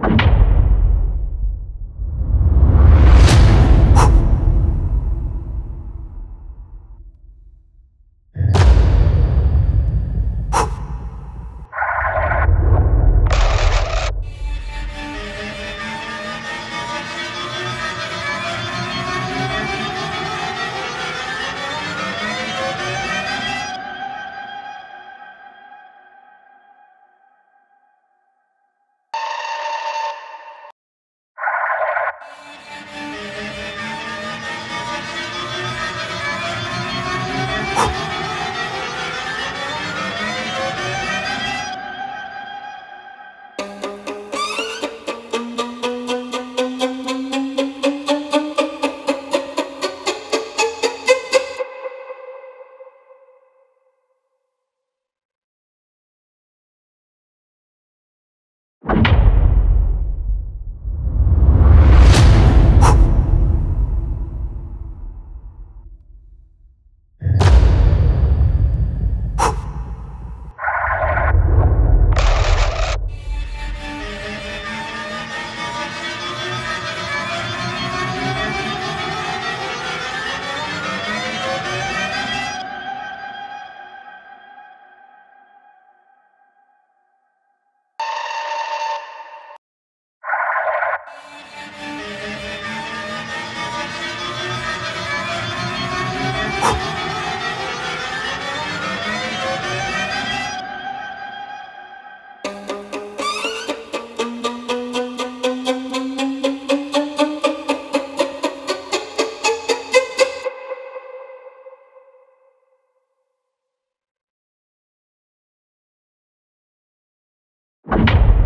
you you.